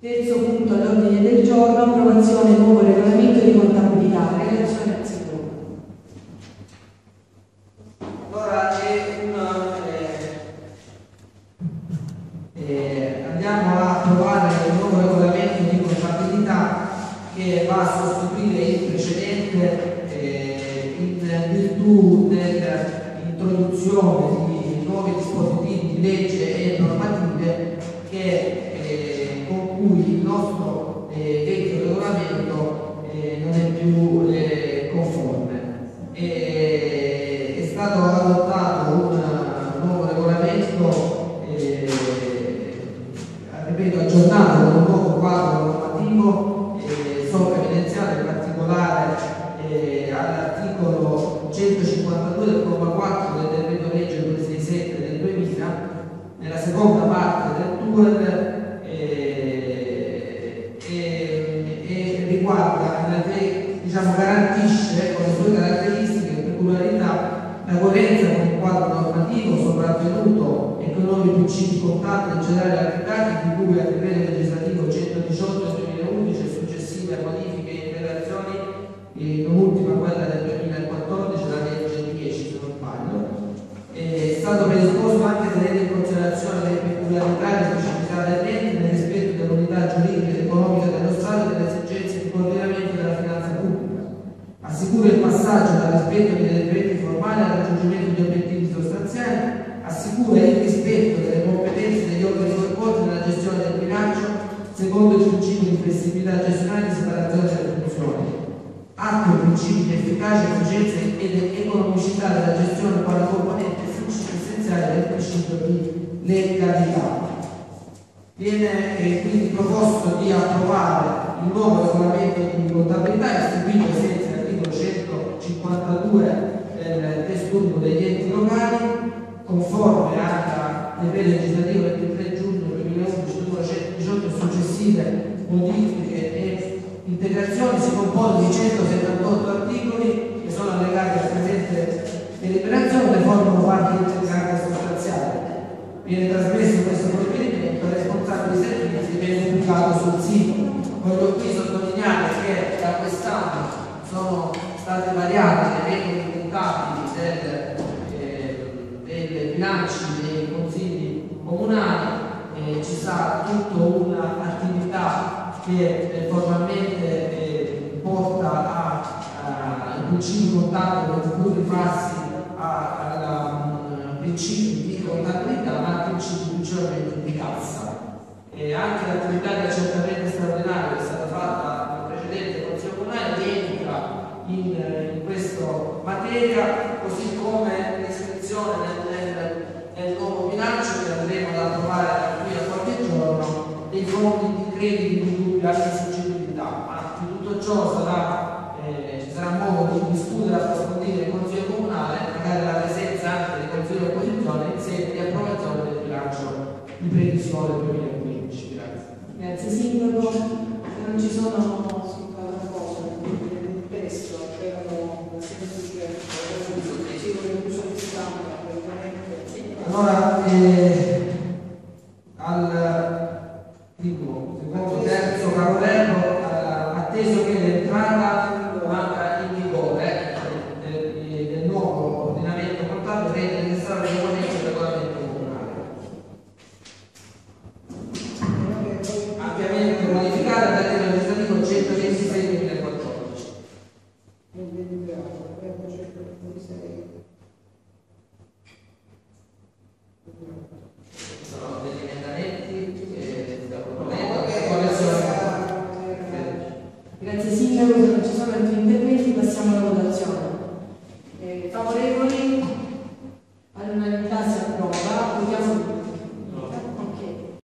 Terzo punto all'ordine del giorno, approvazione del nuovo regolamento di contabilità. Relazione al secondo. Allora è un, eh, eh, andiamo a approvare il nuovo regolamento di contabilità che va a sostituire il precedente eh, in virtù dell'introduzione di nuovi dispositivi di legge e normative che eh, con cui il nostro eh, vecchio regolamento eh, non è più eh, conforme. E, è stato adottato un nuovo regolamento, eh, ripeto, aggiornato con un nuovo quadro normativo, eh, evidenziato in particolare eh, all'articolo 152 del comma 4 del decreto legge 267 del 2000, nella seconda parte del TUEL garantisce con le sue caratteristiche e peculiarità la coerenza con il quadro normativo sopravvenuto e con i nuovi principi contabili generali applicati di cui al decreto legislativo 118 del 2011 e successive modifiche e integrazioni, e ultima quella del 2014, la legge 10 se non sbaglio. È stato predisposto anche tenere in considerazione le peculiarità e le specificità dell'ente nel rispetto dell'unità giuridica ed economica dello Stato e delle esigenze di coordinamento della finanza pubblica. Assicura il passaggio dal rispetto dei decreti formali al raggiungimento di obiettivi sostanziali, assicura il rispetto delle competenze degli organi coinvolti nella gestione del bilancio secondo il principio di flessibilità gestionale e separazione delle funzioni. Attua i principi di efficacia, efficienza ed economicità della gestione quale componente essenziale del principio di legalità. Viene eh, quindi proposto di approvare il nuovo regolamento di contabilità istituito ai sensi dell'articolo 152 del testo unico degli enti locali, conforme al decreto legislativo del 23 giugno 2011 numero 118 e successive modifiche e integrazioni, si compone di 178 articoli che sono allegati al presente deliberazione, formano parte integrante sostanziale. Viene trasmesso questo provvedimento ai responsabili servizi e viene pubblicato sul sito. Voglio qui sottolineare che da quest'anno sono state variate le regole contabili del, eh, dei bilanci dei consigli comunali, eh, ci sarà tutta un'attività che eh, formalmente eh, porta ai principi contabili per cui rifarsi al principio di contabilità ma al principio principalmente di cassa. E anche l'attività di accertamento straordinario che è stata fatta nel precedente Consiglio Comunale rientra in, in questa materia, così come l'iscrizione nel, nel, nel, nuovo bilancio che andremo ad approvare da qui a qualche giorno dei fondi di crediti dargli soggettività, ma di tutto ciò sarà, eh, ci sarà modo di discutere, approfondire il Consiglio Comunale, magari la presenza anche del Consiglio di Opposizione, sede di approvazione del bilancio di previsione del 2015. Grazie. Grazie Sindaco, se non ci sono Allora, eh, atteso che l'entrata